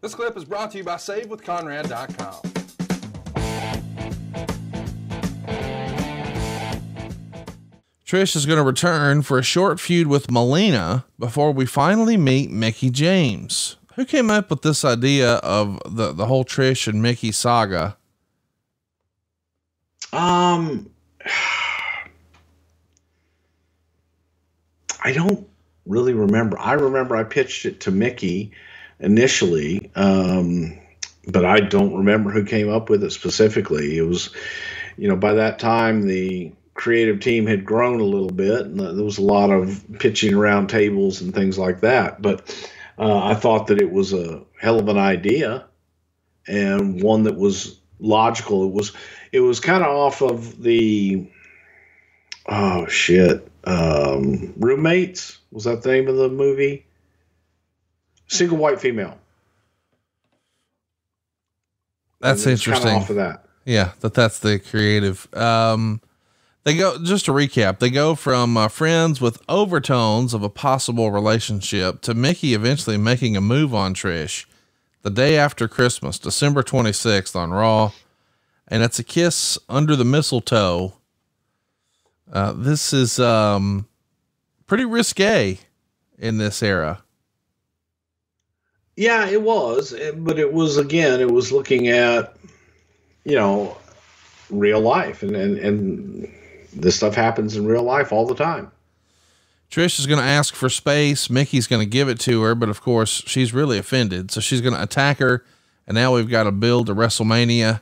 This clip is brought to you by SaveWithConrad.com. Trish is going to return for a short feud with Melina before we finally meet Mickie James. Who came up with this idea of the, the whole Trish and Mickie saga? Um, I don't really remember. I remember I pitched it to Mickie initially, um, but I don't remember who came up with it specifically. It was, you know, by that time the creative team had grown a little bit, and there was a lot of pitching around tables and things like that. But uh, I thought that it was a hell of an idea and one that was logical. It was it was kind of off of the oh shit um, roommates was that the name of the movie? Single white female. That's interesting. Off of that. Yeah, that that's the creative. Um, they go just to recap. They go from uh, friends with overtones of a possible relationship to Mickie eventually making a move on Trish the day after Christmas, December 26th on Raw, and it's a kiss under the mistletoe. Uh, this is um, pretty risque in this era. Yeah, it was, eh, but it was again, it was looking at you know real life and and and this stuff happens in real life all the time. Trish is going to ask for space. Mickie's going to give it to her, but of course, she's really offended. So she's going to attack her. And now we've got to build a WrestleMania.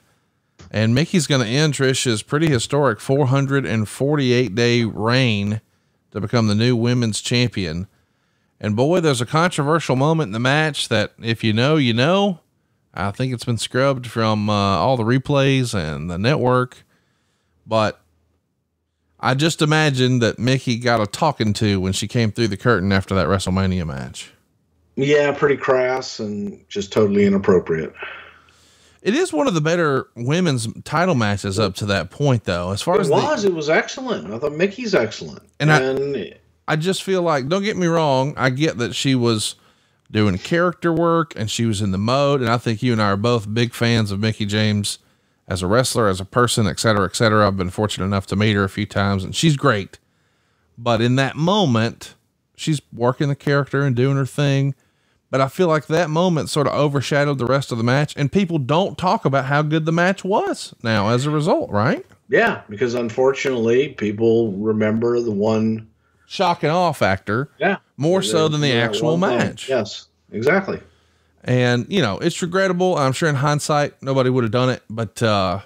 And Mickie's going to end Trish's pretty historic 448 day reign to become the new women's champion. And boy, there's a controversial moment in the match that if you know, you know. I think it's been scrubbed from uh, all the replays and the network. But I just imagine that Mickie got a talking to when she came through the curtain after that WrestleMania match. Yeah, pretty crass and just totally inappropriate. It is one of the better women's title matches up to that point, though. As far as it as was, the, it was excellent. I thought Mickie's excellent, and, and I, I just feel like, don't get me wrong, I get that she was doing character work and she was in the mode, and I think you and I are both big fans of Mickie James as a wrestler, as a person, et cetera, et cetera. I've been fortunate enough to meet her a few times and she's great. But in that moment, she's working the character and doing her thing. But I feel like that moment sort of overshadowed the rest of the match, and people don't talk about how good the match was now as a result, right? Yeah, because unfortunately, people remember the one shock and awe factor. Yeah, more so than the actual match. Yes, exactly. And, you know, it's regrettable. I'm sure in hindsight, nobody would have done it. But, uh,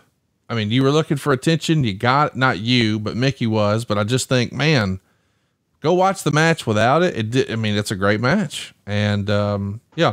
I mean, you were looking for attention. You got it. Not you, but Mickie was. But I just think, man, go watch the match without it. It did. I mean, it's a great match. And, um, yeah.